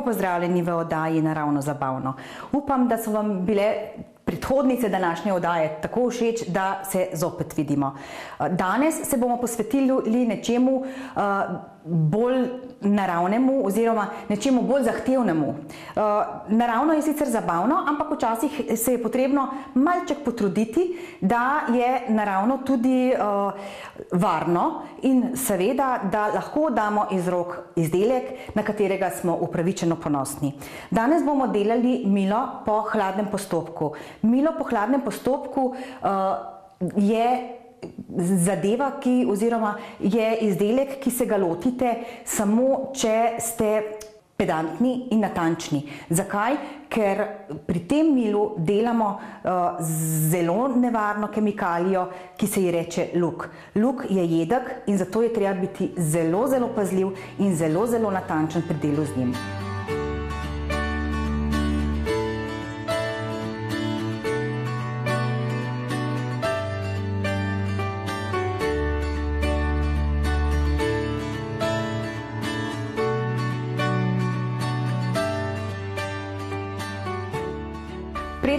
Lepo pozdravljeni v oddaji Naravno zabavno. Upam, da so vam bile predhodnice današnje oddaje tako všeč, da se zopet vidimo. Danes se bomo posvetili nečemu bolj naravnemu oziroma nečemu bolj zahtevnemu. Uh, naravno je sicer zabavno, ampak včasih se je potrebno malček potruditi, da je naravno tudi uh, varno in seveda, da lahko damo iz rok izdelek, na katerega smo upravičeno ponosni. Danes bomo delali milo po hladnem postopku. Milo po hladnem postopku uh, je zadeva, ki, oziroma je izdelek, ki se ga lotite samo, če ste pedantni in natančni. Zakaj? Ker pri tem milu delamo uh, zelo nevarno kemikalijo, ki se ji reče luk. Luk je jedek in zato je treba biti zelo, zelo pazljiv in zelo, zelo natančen pri delu z njim.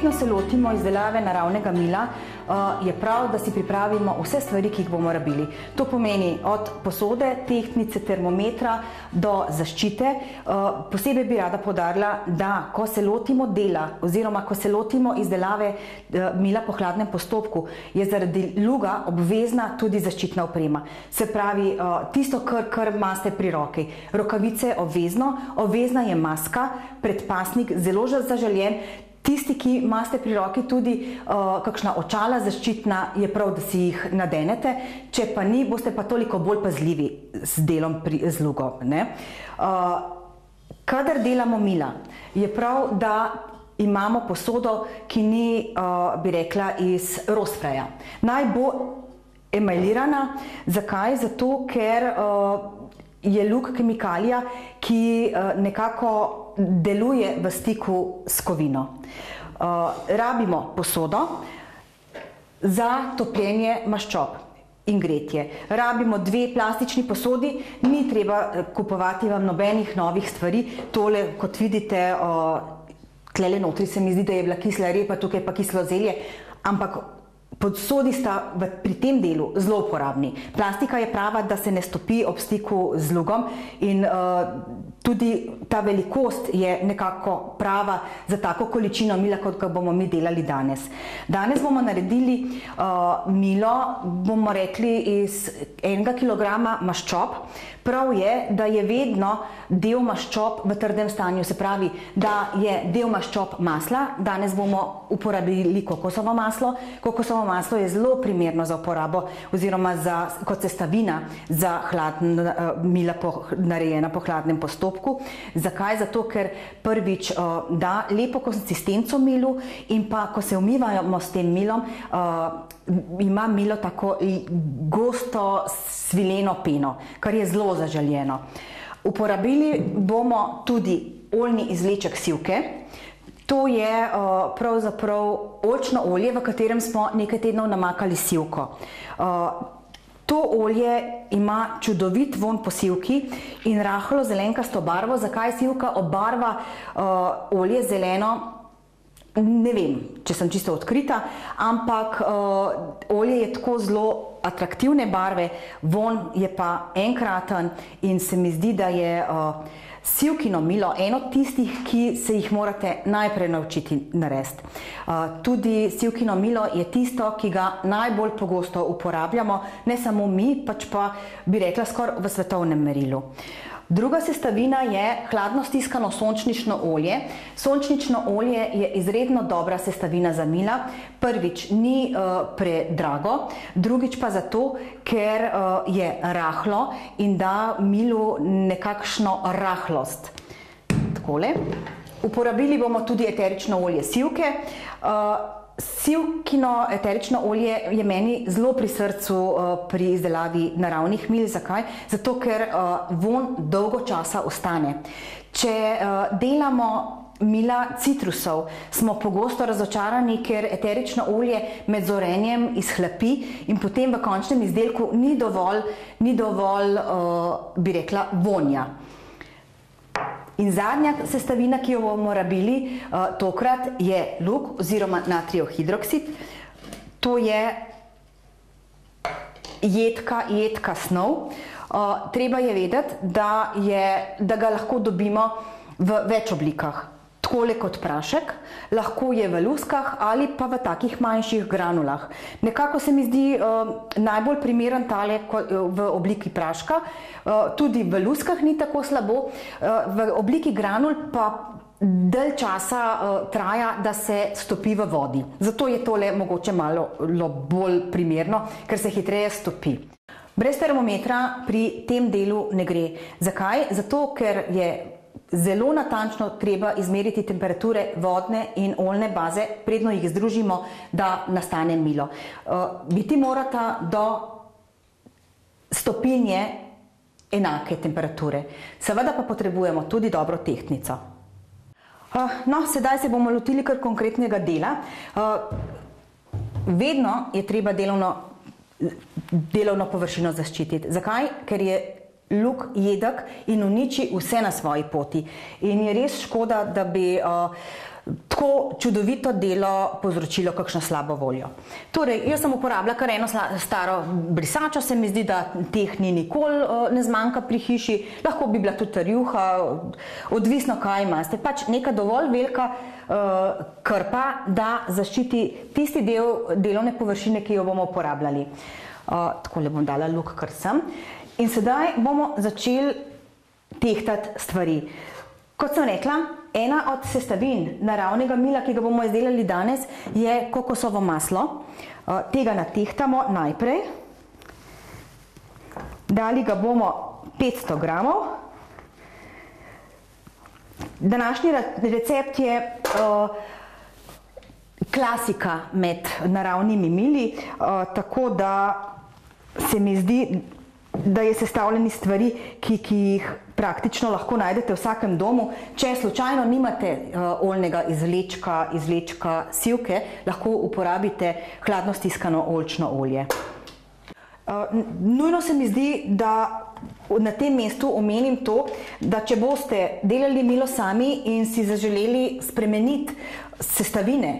Predno se lotimo izdelave naravnega mila, uh, je prav, da si pripravimo vse stvari, ki jih bomo rabili. To pomeni od posode, tehtnice, termometra do zaščite. Uh, posebej bi rada podarila, da ko se lotimo dela oziroma ko se lotimo izdelave uh, mila po hladnem postopku, je zaradi luga obvezna tudi zaščitna oprema. Se pravi, tisto, kar, kar imate pri roki. Rokavice obvezno, obvezna je maska, predpasnik, zelo zaželjen, Tisti, ki imate pri roki tudi uh, kakšna očala zaščitna, je prav, da si jih nadenete, če pa ni, boste pa toliko bolj pazljivi z delom pri zlugo. Uh, kadar delamo mila, je prav, da imamo posodo, ki ni, uh, bi rekla, iz rozpreja. Naj bo emailirana. Zakaj? Zato, ker uh, je luk kemikalija, ki uh, nekako deluje v stiku s kovino. Uh, rabimo posodo za topljenje maščob in gretje. Rabimo dve plastični posodi, ni treba eh, kupovati vam nobenih novih stvari. Tole, kot vidite, uh, tlele notri se mi zdi, da je bila kisla repa, tukaj pa kislo zelje, ampak Podsodi sta v, pri tem delu zelo uporabni. Plastika je prava, da se ne stopi ob stiku z lugom in uh, tudi ta velikost je nekako prava za tako količino mila, kot ga bomo mi delali danes. Danes bomo naredili uh, milo, bomo rekli, iz enega kilograma maščob. Prav je, da je vedno del maščob v trdem stanju, se pravi, da je del maščob masla. Danes bomo uporabili kokosovo maslo. Kokosovo maslo je zelo primerno za uporabo oziroma za, kot sestavina za hladn, uh, mila po, narejena po hladnem postopku. Zakaj? Zato, ker prvič uh, da lepo konsistenco milu in pa, ko se umivamo s tem milom, uh, ima milo tako gosto svileno peno, kar je zelo zaželjeno. Uporabili bomo tudi oljni izleček sivke. To je uh, pravzaprav oljčno olje, v katerem smo nekaj tednov namakali sivko. Uh, To olje ima čudovit von po sivki in rahlo zelenkasto barvo. Zakaj sivka obarva uh, olje zeleno? Ne vem, če sem čisto odkrita, ampak uh, olje je tako zelo atraktivne barve, von je pa enkraten in se mi zdi, da je uh, Sivkino milo, eno tistih, ki se jih morate najprej naučiti narediti. Tudi sivkino milo je tisto, ki ga najbolj pogosto uporabljamo, ne samo mi, pač pa bi rekla skoraj v svetovnem merilu. Druga sestavina je hladno stiskano sončnično olje. Sončnično olje je izredno dobra sestavina za mila. Prvič, ni uh, predrago, drugič pa zato, ker uh, je rahlo in da milu nekakšno rahlost. Takole. Uporabili bomo tudi eterično olje sivke. Uh, Sivkino eterično olje je meni zelo pri srcu uh, pri izdelavi naravnih mil. Zakaj? Zato, ker uh, von dolgo časa ostane. Če uh, delamo mila citrusov, smo pogosto razočarani, ker eterično olje med zorenjem izhlapi in potem v končnem izdelku ni dovolj, ni dovolj uh, bi rekla, vonja. In zadnja sestavina, ki jo bomo rabili uh, tokrat, je luk oziroma natrijev hidroksid. To je jedka, jedka snov. Uh, treba je vedeti, da, je, da ga lahko dobimo v več oblikah takole kot prašek, lahko je v luskah ali pa v takih manjših granulah. Nekako se mi zdi uh, najbolj primeren tale eh, v obliki praška, uh, tudi v luskah ni tako slabo, uh, v obliki granul pa del časa uh, traja, da se stopi v vodi. Zato je tole mogoče malo bolj primerno, ker se hitreje stopi. Brez termometra pri tem delu ne gre. Zakaj? Zato, ker je zelo natančno treba izmeriti temperature vodne in oljne baze, predno jih združimo, da nastane milo. Uh, biti morata do stopinje enake temperature. Seveda pa potrebujemo tudi dobro tehtnico. Uh, no, sedaj se bomo lotili kar konkretnega dela. Uh, vedno je treba delovno, delovno površino zaščititi. Zakaj? Ker je luk jedek in uniči vse na svoji poti. In je res škoda, da bi uh, tako čudovito delo povzročilo kakšno slabo voljo. Torej, jaz sem uporabljala kar eno staro brisačo, se mi zdi, da teh ni nikoli uh, ne zmanjka pri hiši, lahko bi bila tudi rjuha, odvisno kaj imate. Pač neka dovolj velika uh, krpa, da zaščiti tisti del delovne površine, ki jo bomo uporabljali. Uh, tako le bom dala luk, kar sem. In sedaj bomo začeli tehtati stvari. Kot sem rekla, ena od sestavin naravnega mila, ki ga bomo izdelali danes, je kokosovo maslo. Eh, tega natehtamo najprej. Dali ga bomo 500 gramov. Današnji recept je uh, klasika med naravnimi mili, uh, tako da se mi zdi, da je sestavljeni stvari, ki, ki jih praktično lahko najdete v vsakem domu. Če slučajno nimate uh, oljnega izlečka, izlečka sivke, lahko uporabite hladno stiskano oljčno olje. Uh, nujno se mi zdi, da na tem mestu omenim to, da če boste delali milo sami in si zaželeli spremeniti sestavine,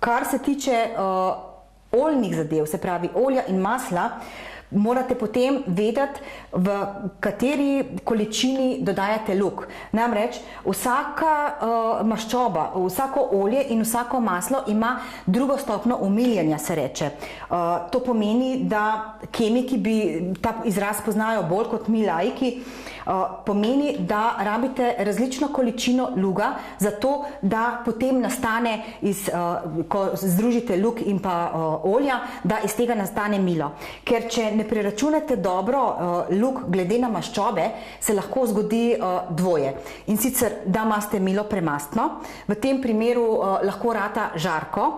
kar se tiče uh, oljnih zadev, se pravi olja in masla, uh, morate potem vedeti, v kateri količini dodajate luk. Namreč vsaka uh, maščoba, vsako olje in vsako maslo ima drugo stopno umiljenja, se reče. Uh, to pomeni, da kemiki bi ta izraz poznajo bolj kot mi lajki. Uh, pomeni, da rabite različno količino luga, zato da potem nastane, iz, uh, ko združite luk in pa uh, olja, da iz tega nastane milo. Ker če ne preračunate dobro luk glede na maščobe, se lahko zgodi dvoje. In sicer, da imate milo premastno, v tem primeru lahko rata žarko.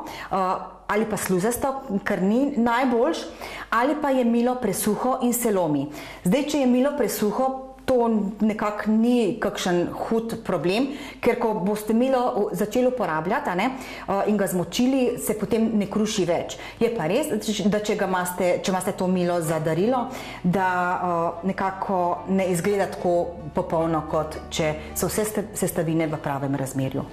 Ali pa sluzasto, kar ni najboljš, ali pa je milo presuho in se lomi. Zdaj, če je milo presuho, to nekako ni kakšen hud problem, ker ko boste milo začeli uporabljati ne, in ga zmočili, se potem ne kruši več. Je pa res, da če, maste, če imate to milo za darilo, da nekako ne izgleda tako popolno, kot če so vse sestavine v pravem razmerju.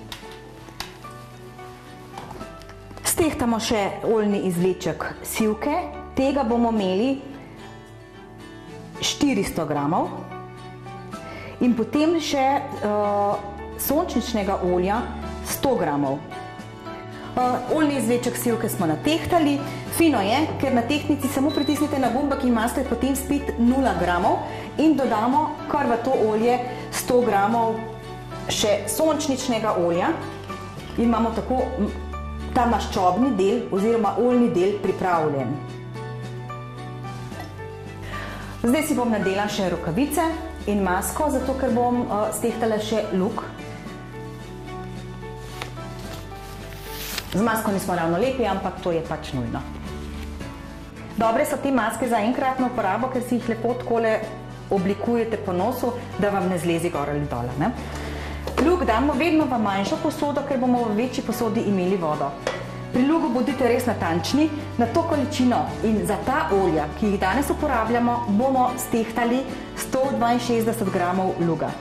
Stehtamo še oljni izleček sivke, tega bomo imeli 400 gramov in potem še uh, sončničnega olja 100 gramov. Uh, oljni izveček sivke smo natehtali. Fino je, ker na tehtnici samo pritisnite na gumba, ki imate potem spet 0 gramov in dodamo kar v to olje 100 gramov še sončničnega olja in imamo tako ta maščobni del oziroma oljni del pripravljen. Zdaj si bom nadela še rokavice in masko, zato ker bom uh, stehtala še luk. Z masko nismo ravno lepi, ampak to je pač nujno. Dobre so te maske za enkratno uporabo, ker si jih lepo takole oblikujete po nosu, da vam ne zlezi gor ali dole. Ne? Luk damo vedno v manjšo posodo, ker bomo v večji posodi imeli vodo. Pri lugu bodite res natančni, na to količino in za ta olja, ki jih danes uporabljamo, bomo stehtali 162 gramov luga.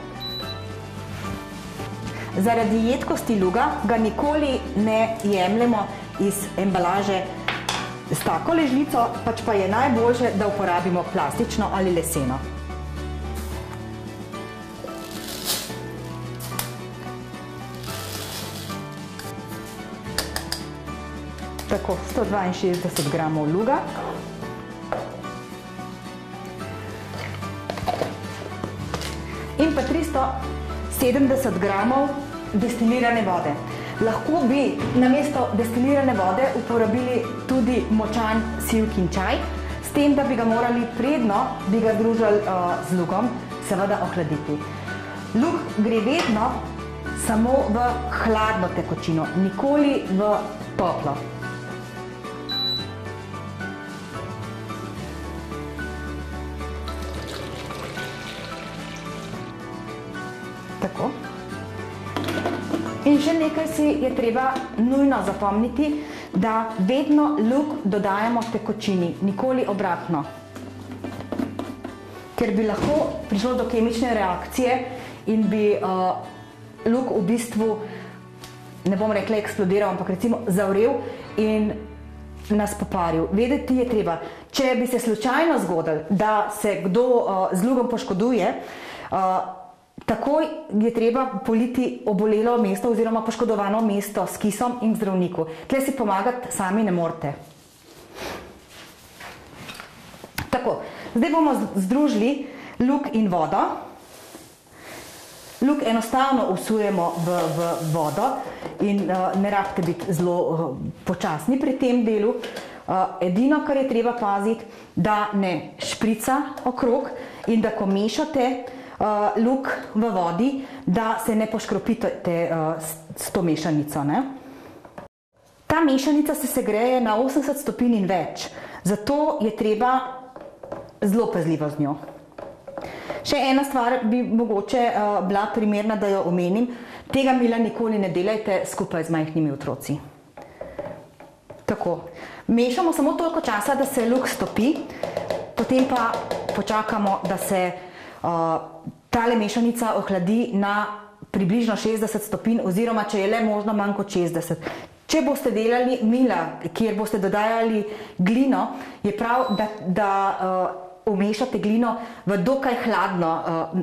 Zaradi jedkosti luga ga nikoli ne jemljemo iz embalaže s tako ležnico, pač pa je najboljše, da uporabimo plastično ali leseno. Tako, 162 gramov luga. In pa 370 gramov destilirane vode. Lahko bi namesto destilirane vode uporabili tudi močan sivkin čaj, s tem, da bi ga morali predno, bi ga združili uh, z lugom, seveda ohladiti. Lug gre vedno samo v hladno tekočino, nikoli v toplo. Še nekaj si je treba nujno zapomniti, da vedno luk dodajamo tekočini, nikoli obratno. Ker bi lahko prišlo do kemične reakcije in bi uh, luk v bistvu, ne bom rekla eksplodiral, ampak recimo zavrel in nas poparil. Vedeti je treba, če bi se slučajno zgodil, da se kdo uh, z lugom poškoduje, uh, Takoj je treba politi obolelo mesto oziroma poškodovano mesto s kisom in zdravniku. Tle si pomagati sami ne morete. Tako, zdaj bomo združili luk in vodo. Luk enostavno usujemo v, v vodo in uh, ne rabite biti zelo uh, počasni pri tem delu. Uh, edino, kar je treba paziti, da ne šprica okrog in da ko mešate, uh, luk v vodi, da se ne poškropite uh, s to mešanico. Ne? Ta mešanica se segreje na 80 stopinj in več, zato je treba zelo pazljivo z njo. Še ena stvar bi mogoče uh, bila primerna, da jo omenim. Tega mila nikoli ne delajte skupaj z majhnimi otroci. Tako. Mešamo samo toliko časa, da se luk stopi, potem pa počakamo, da se tale mešanica ohladi na približno 60 stopinj oziroma če je le možno manj kot 60. Če boste delali mila, kjer boste dodajali glino, je prav, da, da uh, umešate glino v dokaj hladno uh,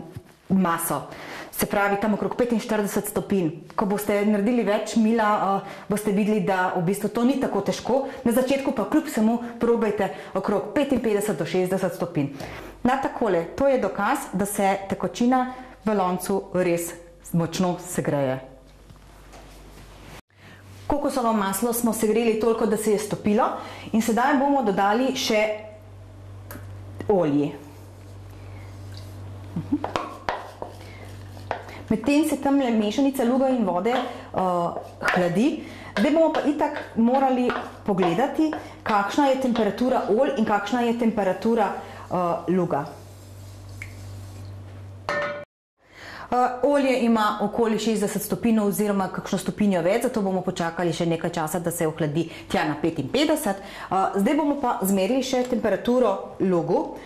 maso. Se pravi, tam okrog 45 stopinj. Ko boste naredili več mila, uh, boste videli, da v bistvu to ni tako težko. Na začetku pa kljub samo probajte okrog 55 do 60 stopinj. Na takole, to je dokaz, da se tekočina v loncu res močno segreje. Kokosovo maslo smo segreli toliko, da se je stopilo in sedaj bomo dodali še olje. Medtem se tam mešanica luga in vode uh, hladi, zdaj bomo pa itak morali pogledati, kakšna je temperatura olj in kakšna je temperatura uh, uh, luga. Uh, olje ima okoli 60 stopinj oziroma kakšno stopinjo več, zato bomo počakali še nekaj časa, da se ohladi tja na 55. Uh, zdaj bomo pa zmerili še temperaturo lugu.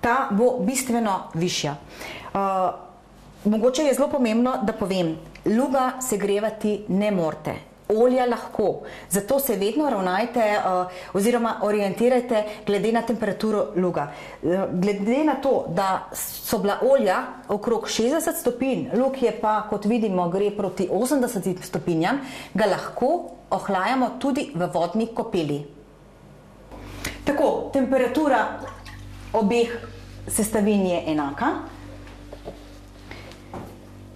Ta bo bistveno višja. Mogoče je zelo pomembno, da povem, luga segrevati ne morete olja lahko. Zato se vedno ravnajte uh, oziroma orientirajte glede na temperaturo luga. Uh, glede na to, da so bila olja okrog 60 stopinj, luk je pa, kot vidimo, gre proti 80 stopinjam, ga lahko ohlajamo tudi v vodni kopeli. Tako, temperatura obeh sestavin je enaka.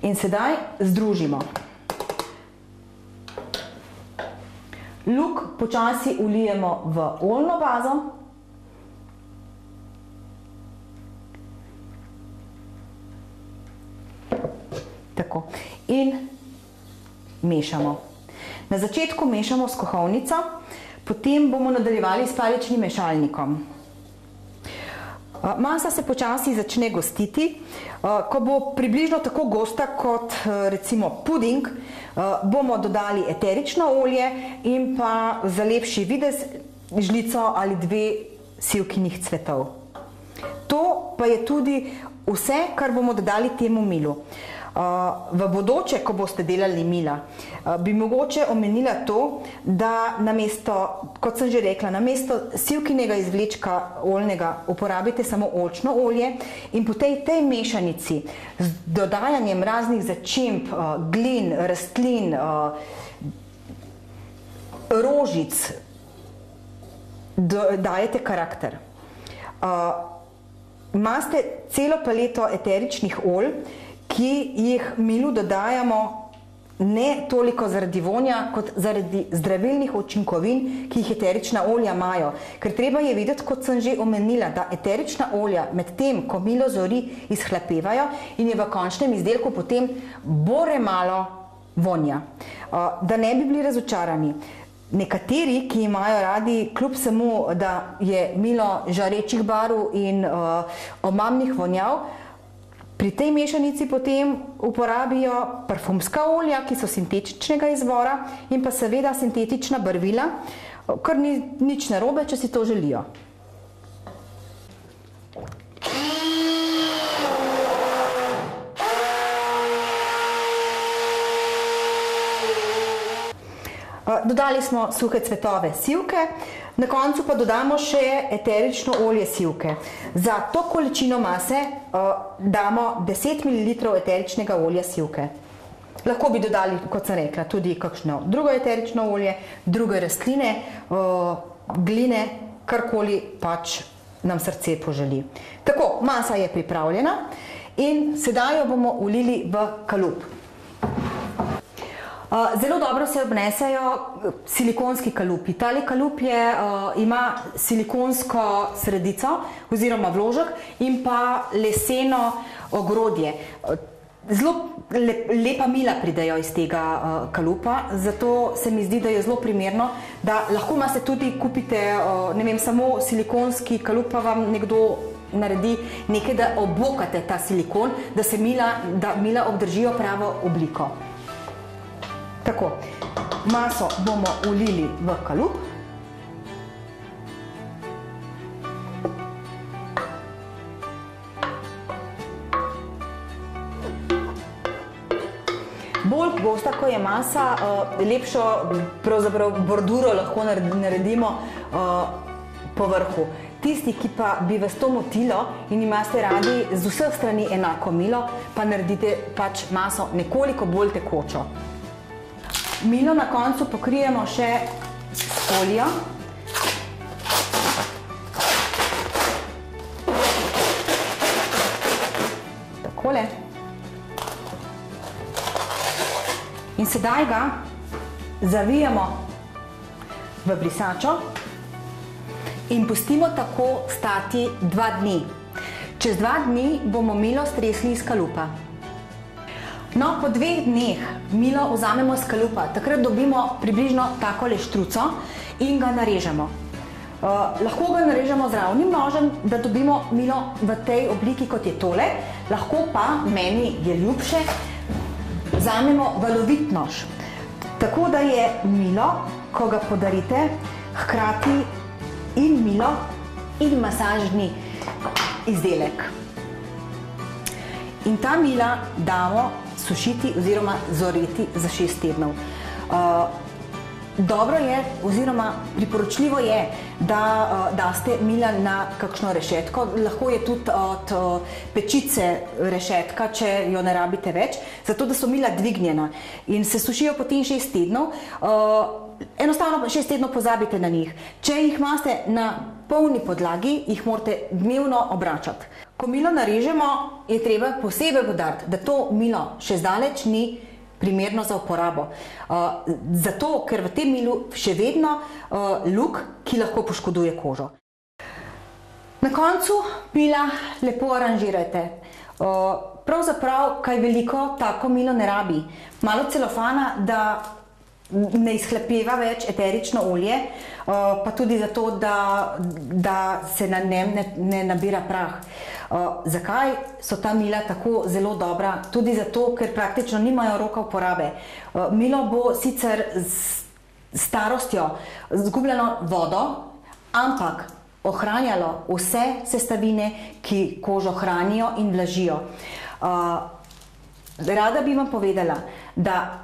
In sedaj združimo. Luk počasi ulijemo v oljno bazo. Tako. In mešamo. Na začetku mešamo s kohovnico, potem bomo nadaljevali s paličnim mešalnikom. Masa se počasi začne gostiti. Ko bo približno tako gosta kot recimo puding, bomo dodali eterično olje in pa za lepši videz žlico ali dve silkinih cvetov. To pa je tudi vse, kar bomo dodali temu milu. V bodoče, ko boste delali mila, bi mogoče omenila to, da namesto, kot sem že rekla, namesto silkinega izvlečka oljnega uporabite samo olčno olje in po tej, tej mešanici z dodajanjem raznih začimb, glin, rastlin, rožic, dajete karakter. Imate celo paleto eteričnih olj, ki jih milu dodajamo ne toliko zaradi vonja, kot zaradi zdravilnih učinkovin, ki jih eterična olja imajo. Ker treba je vedeti, kot sem že omenila, da eterična olja med tem, ko milo zori, izhlapevajo in je v končnem izdelku potem bore malo vonja. Da ne bi bili razočarani. Nekateri, ki imajo radi, kljub samo, da je milo žarečih barv in uh, omamnih vonjav, Pri tej mešanici potem uporabijo parfumska olja, ki so sintetičnega izvora in pa seveda sintetična barvila, kar ni nič narobe, če si to želijo. Dodali smo suhe cvetove sivke, na koncu pa dodamo še eterično olje sivke. Za to količino mase damo 10 ml eteričnega olja sivke. Lahko bi dodali, kot sem rekla, tudi kakšno drugo eterično olje, druge rastline, gline, karkoli pač nam srce poželi. Tako, masa je pripravljena in sedaj jo bomo ulili v kalup. Zelo dobro se obnesejo silikonski kalupi. Tale kalup je, ima silikonsko sredico oziroma vložek in pa leseno ogrodje. Zelo lepa mila pridejo iz tega kalupa, zato se mi zdi, da je zelo primerno, da lahko imate tudi kupite, ne vem, samo silikonski kalup, pa vam nekdo naredi nekaj, da obokate ta silikon, da se mila, da mila obdržijo pravo obliko. Tako, maso bomo ulili v kalup. Bolj gosta, ko je masa, lepšo pravzaprav borduro lahko naredimo po vrhu. Tisti, ki pa bi vas to motilo in imate radi z vseh strani enako milo, pa naredite pač maso nekoliko bolj tekočo. Milo na koncu pokrijemo še s folijo. Takole. In sedaj ga zavijemo v brisačo in pustimo tako stati dva dni. Čez dva dni bomo milo stresli iz kalupa. No, po dveh dneh milo vzamemo iz kalupa, takrat dobimo približno takole štruco in ga narežemo. Lahko ga narežemo z ravnim nožem, da dobimo milo v tej obliki, kot je tole, lahko pa, meni je ljubše, vzamemo valovit nož. Tako da je milo, ko ga podarite, hkrati in milo in masažni izdelek. In ta mila damo sušiti oziroma zoreti za šest tednov. Dobro je oziroma priporočljivo je, da daste mila na kakšno rešetko. Lahko je tudi od pečice rešetka, če jo ne rabite več, zato da so mila dvignjena in se sušijo potem šest tednov. Enostavno pa šest tednov pozabite na njih. Če jih imate na polni podlagi, jih morate dnevno obračati. Ko milo narežemo, je treba posebej podariti, da to milo še zdaleč ni primerno za uporabo. Zato, ker v tem milu še vedno luk, ki lahko poškoduje kožo. Na koncu mila lepo aranžirajte. Pravzaprav, kaj veliko tako milo ne rabi. Malo celofana, da ne izhlepeva več eterično olje, pa tudi zato, da se na njem ne nabira prah. Zakaj so ta mila tako zelo dobra? Tudi zato, ker praktično nimajo roka uporabe. Milo bo sicer s starostjo zgubljeno vodo, ampak ohranjalo vse sestavine, ki kožo hranijo in vlažijo. rada bi vam povedala, da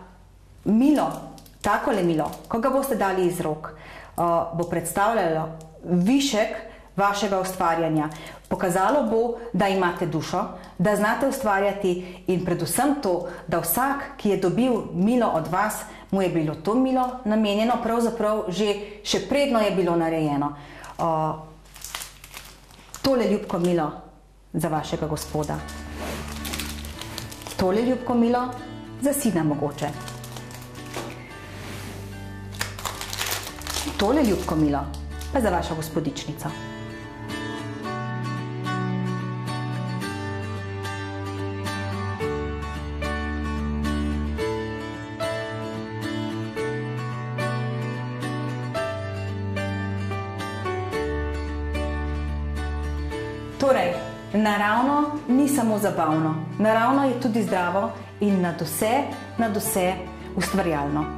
milo, tako le milo, ko ga boste dali iz rok, uh, bo predstavljalo višek vašega ustvarjanja. Pokazalo bo, da imate dušo, da znate ustvarjati in predvsem to, da vsak, ki je dobil milo od vas, mu je bilo to milo namenjeno, pravzaprav že še predno je bilo narejeno. Uh, tole ljubko milo za vašega gospoda. Tole ljubko milo za sina mogoče. Tole ljubko milo pa za vašo gospodičnico. Torej, naravno ni samo zabavno, naravno je tudi zdravo in nad vse, nad vse ustvarjalno.